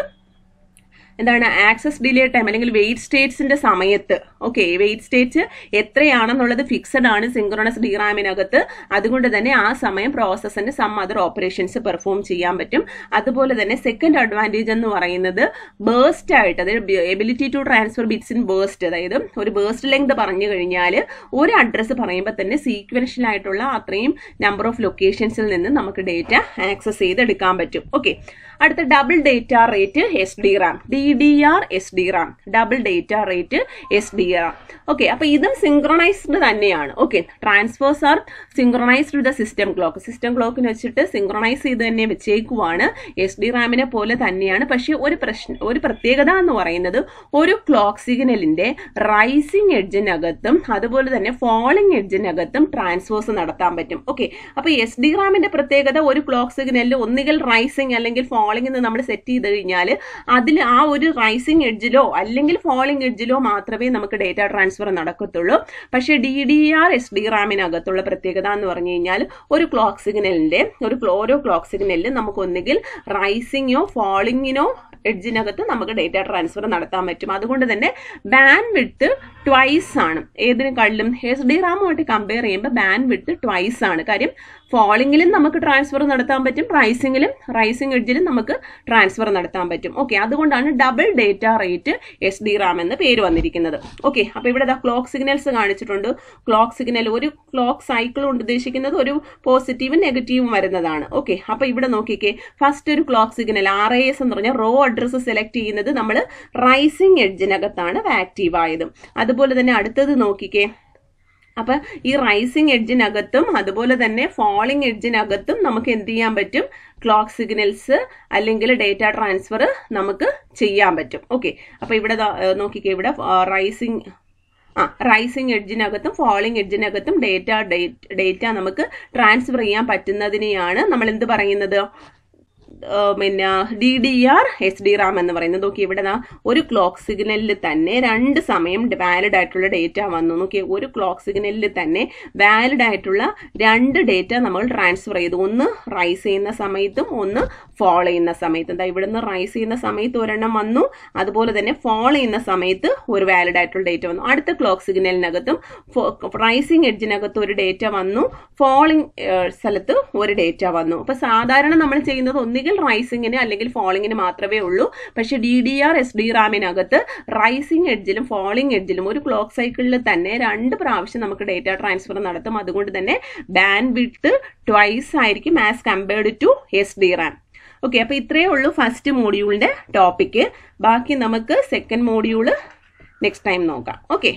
എന്താണ് ആക്സസ് ഡിലേ ടൈം അല്ലെങ്കിൽ വെയിറ്റ് സ്റ്റേറ്റ്സിന്റെ സമയത്ത്. ഓക്കെ വെയിറ്റ് സ്റ്റേറ്റ് എത്രയാണെന്നുള്ളത് ഫിക്സഡ് ആണ് സിങ്ക്രണസ് ഡിറാമിനകത്ത് അതുകൊണ്ട് തന്നെ ആ സമയം പ്രോസസ്സിന് സം അതർ ഓപ്പറേഷൻസ് പെർഫോം ചെയ്യാൻ പറ്റും. അതുപോലെ തന്നെ സെക്കൻഡ് അഡ്വാന്റേജ് എന്ന് പറയുന്നത് ബേസ്റ്റ് ആയിട്ട് അതായത് ability to transfer bits in burst അതായത് ഒരു ബേസ്റ്റ് ലെങ്ത് പറഞ്ഞു കഴിഞ്ഞാൽ ഒരു അഡ്രസ്സ് പറയുമ്പോൾ തന്നെ സീക്വൻഷ്യൽ ആയിട്ടുള്ള അത്രയും നമ്പർ ഓഫ് ലൊക്കേഷൻസിൽ നിന്ന് നമുക്ക് ഡേറ്റ ആക്സസ് ചെയ്തെടുക്കാൻ പറ്റും. ഓക്കെ അടുത്ത double data rate S D RAM D D R S D RAM double data rate S D RAM okay അപ്പൊ ഇതും സിങ്ക്രണൈസ്ഡ് തന്നെയാണ്. Okay transfers are synchronized with the system clock system ക്ലോക്കിന് വെച്ചിട്ട് synchronise ചെയ്ത് തന്നെ വെച്ചേക്കുവാണ് S D റാമിനെ പോലെ തന്നെയാണ്. പക്ഷേ ഒരു പ്രശ്നം ഒരു പ്രത്യേകത എന്ന് പറയുന്നത് ഒരു ക്ലോക്ക് സിഗ്നലിന്റെ റൈസിങ് എഡ്ജിനകത്തും അതുപോലെ തന്നെ ഫോളിംഗ് എഡ്ജിനകത്തും ട്രാൻസ്ഫേഴ്സ് നടത്താൻ പറ്റും. ഓക്കെ അപ്പൊ എസ് ഡി റാമിന്റെ പ്രത്യേകത ഒരു ക്ലോക്ക് സിഗ്നലിൽ ഒന്നുകിൽ റൈസിങ് അല്ലെങ്കിൽ ഫോളിംഗ് നമ്മൾ സെറ്റ് ചെയ്ത് കഴിഞ്ഞാൽ അതിൽ ആ ഒരു റൈസിങ് എഡ്ജിലോ അല്ലെങ്കിൽ ഫോളിംഗ് എഡ്ജിലോ മാത്രമേ നമുക്ക് ഡേറ്റ ട്രാൻസ്ഫർ നടക്കത്തുള്ളൂ. പക്ഷേ D D R S D റാമിനകത്തുള്ള പ്രത്യേകത എന്ന് പറഞ്ഞു കഴിഞ്ഞാൽ ഒരു ക്ലോക്ക് സിഗ്നലിന്റെ ഒരു ഓരോ ക്ലോക്ക് സിഗ്നലിൽ നമുക്ക് ഒന്നുകിൽ റൈസിങ്ങോ ഫോളിങ്ങിനോ എഡ്ജിനകത്ത് നമുക്ക് ഡേറ്റ ട്രാൻസ്ഫർ നടത്താൻ പറ്റും. അതുകൊണ്ട് തന്നെ ബാൻഡ് വിട്ട് ട്വൈസ് ആണ്. ഏതിനെക്കാളിലും? എസ് ഡി റാമുമായിട്ട് കമ്പയർ ചെയ്യുമ്പോൾ ബാൻഡ് വിട്ട് ട്വൈസ് ആണ്. കാര്യം ഫോളിങ്ങിലും നമുക്ക് ട്രാൻസ്ഫർ നടത്താൻ പറ്റും റൈസിങ്ങിലും റൈസിംഗ് എഡ്ജിലും നമുക്ക് ട്രാൻസ്ഫർ നടത്താൻ പറ്റും. ഓക്കെ അതുകൊണ്ടാണ് double data rate S D RAM എന്ന് പേര് വന്നിരിക്കുന്നത്. ഓക്കെ അപ്പോൾ ഇവിടെ ക്ലോക്ക് സിഗ്നൽസ് കാണിച്ചിട്ടുണ്ട്. ക്ലോക്ക് സിഗ്നൽ ഒരു ക്ലോക്ക് സൈക്കിൾ കൊണ്ട് ഉദ്ദേശിക്കുന്നത് ഒരു പോസിറ്റീവും നെഗറ്റീവും വരുന്നതാണ്. ഓക്കെ അപ്പോൾ ഇവിടെ നോക്കിക്കേ. ഫസ്റ്റ് ഒരു clock signal R A S എന്ന് പറഞ്ഞാൽ റോ അഡ്രസ്സ് സെലക്ട് ചെയ്യുന്നത് നമ്മൾ റൈസിങ് എഡ്ജിനകത്താണ് ആക്റ്റീവ് ആയത് അതുപോലെ തന്നെ അടുത്തത് നോക്കിക്കേ. അപ്പൊ ഈ റൈസിങ് എഡ്ജിനകത്തും അതുപോലെ തന്നെ ഫോളിംഗ് എഡ്ജിനകത്തും നമുക്ക് എന്ത് ചെയ്യാൻ പറ്റും? ക്ലോക്ക് സിഗ്നൽസ് അല്ലെങ്കിൽ ഡേറ്റ ട്രാൻസ്ഫർ നമുക്ക് ചെയ്യാൻ പറ്റും. ഓക്കെ അപ്പൊ ഇവിടെ നോക്കിക്കേ ഇവിടെ റൈസിങ് ആ റൈസിങ് എഡ്ജിനകത്തും ഫോളിംഗ് എഡ്ജിനകത്തും ഡേറ്റ ഡേറ്റ നമുക്ക് ട്രാൻസ്ഫർ ചെയ്യാൻ പറ്റുന്നതിനെയാണ് നമ്മൾ എന്ത് പറയുന്നത്? പിന്നെ D D R S D RAM എന്ന് പറയുന്നത്. നോക്കി ഇവിടെ ഒരു ക്ലോക്ക് സിഗ്നലിൽ തന്നെ രണ്ട് സമയം വാലിഡ് ആയിട്ടുള്ള ഡേറ്റ വന്നു. നോക്കി ഒരു ക്ലോക്ക് സിഗ്നലിൽ തന്നെ വാലിഡ് ആയിട്ടുള്ള രണ്ട് ഡേറ്റ നമ്മൾ ട്രാൻസ്ഫർ ചെയ്തു. ഒന്ന് റൈസ് ചെയ്യുന്ന സമയത്തും ഒന്ന് ഫോൾ ചെയ്യുന്ന സമയത്ത്. എന്താ ഇവിടുന്ന് റൈസ് ചെയ്യുന്ന സമയത്ത് ഒരെണ്ണം വന്നു. അതുപോലെ തന്നെ ഫോൾ ചെയ്യുന്ന സമയത്ത് ഒരു വാലിഡ് ആയിട്ടുള്ള ഡേറ്റ വന്നു. അടുത്ത ക്ലോക്ക് സിഗ്നലിനകത്തും റൈസിങ് എഡ്ജിനകത്ത് ഒരു ഡേറ്റ വന്നു. ഫോളിംഗ് സ്ഥലത്ത് ഒരു ഡേറ്റ വന്നു. അപ്പൊ സാധാരണ നമ്മൾ ചെയ്യുന്നത് ഒന്നുകിൽ റൈസിങ്ങിന് അല്ലെങ്കിൽ ഫോളിങ്ങിന് മാത്രമേ ഉള്ളൂ. പക്ഷെ D D R S D റാമിനകത്ത് rising എഡ്ജിലും ഫോളിംഗ് എഡ്ജിലും ഒരു ക്ലോക്ക് സൈക്കിളിൽ തന്നെ രണ്ട് പ്രാവശ്യം നമുക്ക് ഡേറ്റ ട്രാൻസ്ഫർ നടത്തും. അതുകൊണ്ട് തന്നെ ബാൻഡ് വിട്ട് ട്വൈസ് ആയിരിക്കും as compared to S D RAM okay അപ്പോൾ ഇത്രയേ ഉള്ളൂ ഫസ്റ്റ് മോഡ്യൂളിന്റെ ടോപ്പിക്ക് ബാക്കി നമുക്ക് സെക്കൻഡ് മോഡ്യൂൾ നെക്സ്റ്റ് ടൈം നോക്കാം. ഓക്കെ